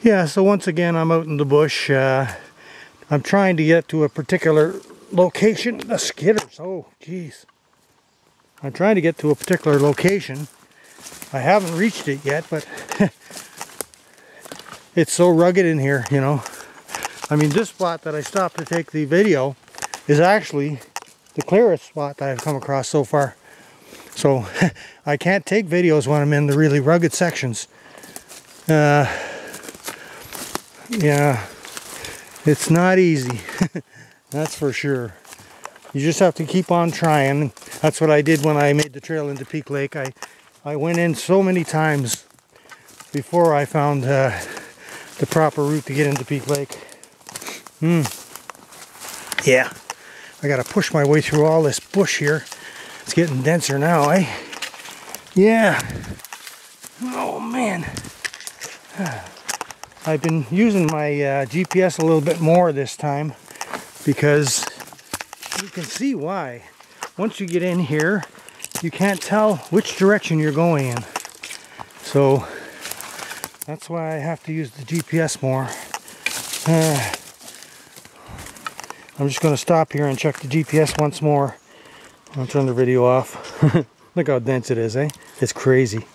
Yeah, so once again I'm out in the bush. Uh, I'm trying to get to a particular location. The skidders, oh jeez. I'm trying to get to a particular location. I haven't reached it yet, but it's so rugged in here, you know. I mean, this spot that I stopped to take the video is actually the clearest spot that I've come across so far. So I can't take videos when I'm in the really rugged sections. Uh, yeah, it's not easy. That's for sure. You just have to keep on trying. That's what I did when I made the trail into Peak Lake. I, I went in so many times before I found uh, the proper route to get into Peak Lake. Hmm. Yeah. I gotta push my way through all this bush here. It's getting denser now, eh? Yeah. Oh man. I've been using my uh, GPS a little bit more this time because you can see why. Once you get in here, you can't tell which direction you're going in. So that's why I have to use the GPS more. Uh, I'm just going to stop here and check the GPS once more. I'll turn the video off. Look how dense it is, eh? It's crazy.